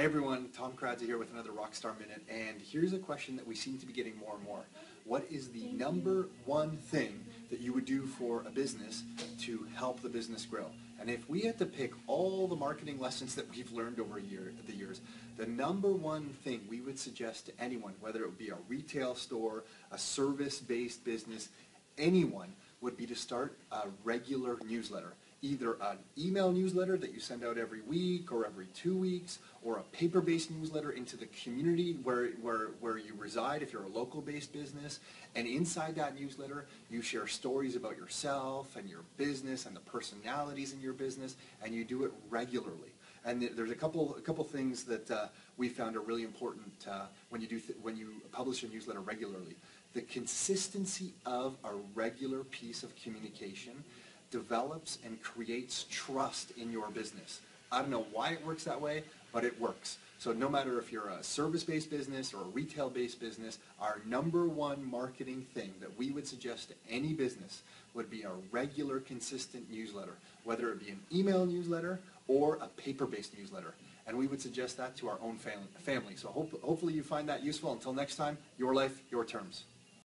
Hey everyone, Tom Karadza here with another Rockstar Minute, and here's a question that we seem to be getting more and more. What is the number one thing that you would do for a business to help the business grow? And if we had to pick all the marketing lessons that we've learned over year, the years, the number one thing we would suggest to anyone, whether it would be a retail store, a service-based business, anyone, would be to start a regular newsletter either an email newsletter that you send out every week or every two weeks, or a paper-based newsletter into the community where, where, where you reside if you're a local-based business. And inside that newsletter, you share stories about yourself and your business and the personalities in your business, and you do it regularly. And there's a couple, a couple things that uh, we found are really important uh, when you do when you publish a newsletter regularly. The consistency of a regular piece of communication develops and creates trust in your business. I don't know why it works that way, but it works. So no matter if you're a service-based business or a retail-based business, our number one marketing thing that we would suggest to any business would be a regular, consistent newsletter, whether it be an email newsletter or a paper-based newsletter. And we would suggest that to our own family. So hope, hopefully you find that useful. Until next time, your life, your terms.